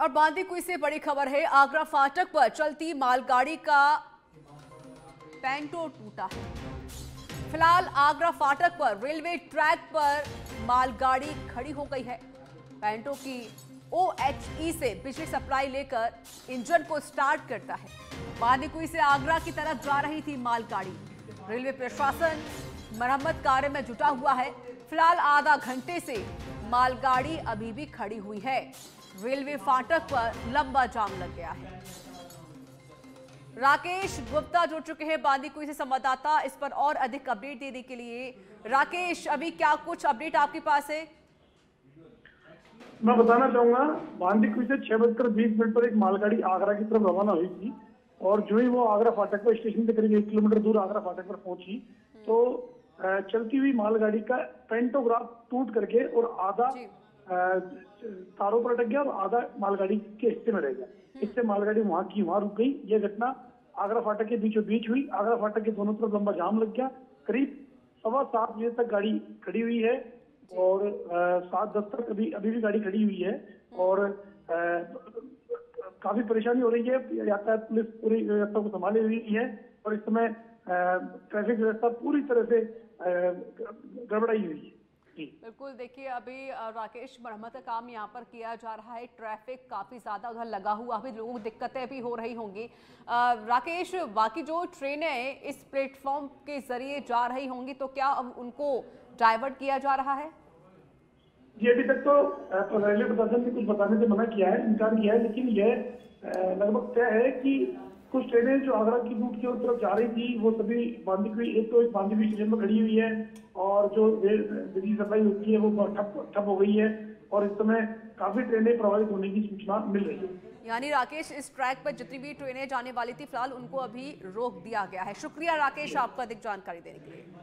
और बांदीकुई से बड़ी खबर है, आगरा फाटक पर चलती मालगाड़ी का पेंटो टूटा है। फ़िलहाल आगरा फाटक पर रेलवे ट्रैक पर मालगाड़ी खड़ी हो गई है। पेंटो की ओएचई से बिजली सप्लाई लेकर इंजन को स्टार्ट करता है। बांदीकुई से आगरा की तरफ़ जा रही थी मालगाड़ी। रेलवे प्रशासन मरम्मत कार्य में जुटा हुआ है। फ़िलहाल आधा घंटे से मालगाड़ी अभी भी खड़ी हुई है। रेलवे फाटक पर लंबा जाम लग गया है। राकेश गुप्ता जुड़ चुके हैं बांदीकुई से संवाददाता। इस पर और अधिक अपडेट देने के लिए। राकेश, अभी क्या कुछ अपडेट आपके पास है? मैं बताना चाहूँगा बांदीकुई से छह बजकर बीस मिनट पर एक मालगाड़ी आगरा की तरफ़ रवाना हुई थी और जो ही वो आगरा फाटक पर स्टेशन से करीब एक किलोमीटर दूर आगरा फाटक पर पहुँची। तो चलती हुई मालगाड़ी का पेंटोग्राफ टूट करके और आधा तारों पर अटक गया और आधा मालगाड़ी के हिस्से में रह गया। इससे मालगाड़ी वहाँ की वहाँ रुक गई। यह घटना आगरा फाटक के बीचों बीच हुई। आगरा फाटक के दोनों तरफ़ लंबा जाम लग गया। करीब सवा सात बजे तक गाड़ी खड़ी हुई है और सात दस तक अभी अभी भी गाड़ी खड़ी हुई है और आ, काफ़ी परेशानी हो रही है। यातायात पुलिस पूरी व्यवस्था को संभाली हुई है और इस समय ट्रैफ़िक व्यवस्था पूरी तरह से गड़बड़ाई हुई है। बिल्कुल देखिए अभी राकेश मरम्मत का काम यहाँ पर किया जा रहा है। ट्रैफ़िक काफ़ी ज़्यादा उधर लगा हुआ अभी लोगों को दिक्कतें भी हो रही होंगी। राकेश बाकी जो ट्रेनें इस प्लेटफॉर्म के ज़रिए जा रही होंगी तो क्या अब उनको डाइवर्ट किया जा रहा है? जी अभी तक तो रेलवे प्रशासन ने कुछ बताने से मना किया है इनकार किया है लेकिन यह लगभग तय है कि कुछ ट्रेनें जो आगरा की रूट की तरफ़ जा रही थी, वो सभी बांदीकुई एक तो बांदीकुई स्टेशन में खड़ी हुई है और जो बिजली सप्लाई होती है, वो ठप ठप हो गई है और इस समय काफ़ी ट्रेनें प्रभावित होने की सूचना मिल रही है। यानी राकेश, इस ट्रैक पर जितनी भी ट्रेनें जाने वाली थी, फ़िलहाल उनको अभी रोक दिया गया है। शुक्रिया राकेश आपको अधिक जानकारी देने के लिए।